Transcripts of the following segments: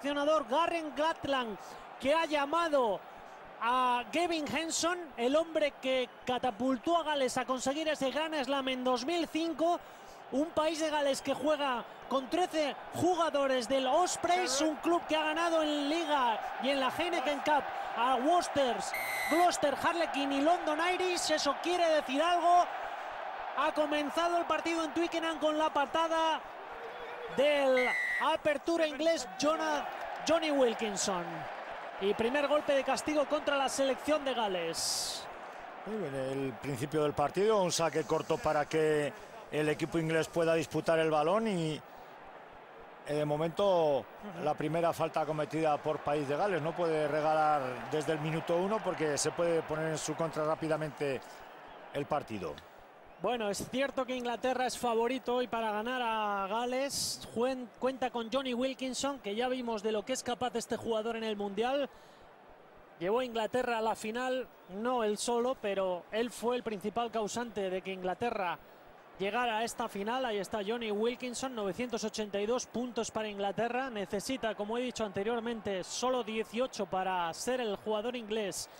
seleccionador Garren Gatland que ha llamado a Gavin Henson, el hombre que catapultó a Gales a conseguir ese Gran Slam en 2005. Un país de Gales que juega con 13 jugadores del Ospreys, un club que ha ganado en Liga y en la Heineken Cup a Worcesters, Gloucester, Harlequin y London Irish. Eso quiere decir algo. Ha comenzado el partido en Twickenham con la patada del apertura inglés Jonah, Johnny Wilkinson. Y primer golpe de castigo contra la selección de Gales. el principio del partido, un saque corto para que el equipo inglés pueda disputar el balón y eh, de momento la primera falta cometida por País de Gales no puede regalar desde el minuto uno porque se puede poner en su contra rápidamente el partido. Bueno, es cierto que Inglaterra es favorito hoy para ganar a Gales. cuenta con Johnny Wilkinson, que ya vimos de lo que es capaz este jugador en el Mundial. Llevó a Inglaterra a la final, no él solo, pero él fue el principal causante de que Inglaterra llegara a esta final. Ahí está Johnny Wilkinson, 982 puntos para Inglaterra. Necesita, como he dicho anteriormente, solo 18 para ser el jugador inglés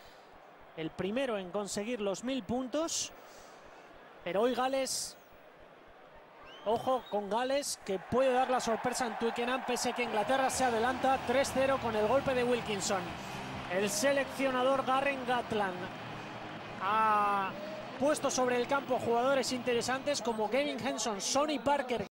el primero en conseguir los 1000 puntos. Pero hoy Gales, ojo con Gales, que puede dar la sorpresa en Twickenham, pese que Inglaterra se adelanta 3-0 con el golpe de Wilkinson. El seleccionador Garren Gatland ha puesto sobre el campo jugadores interesantes como Gavin Henson, Sonny Parker,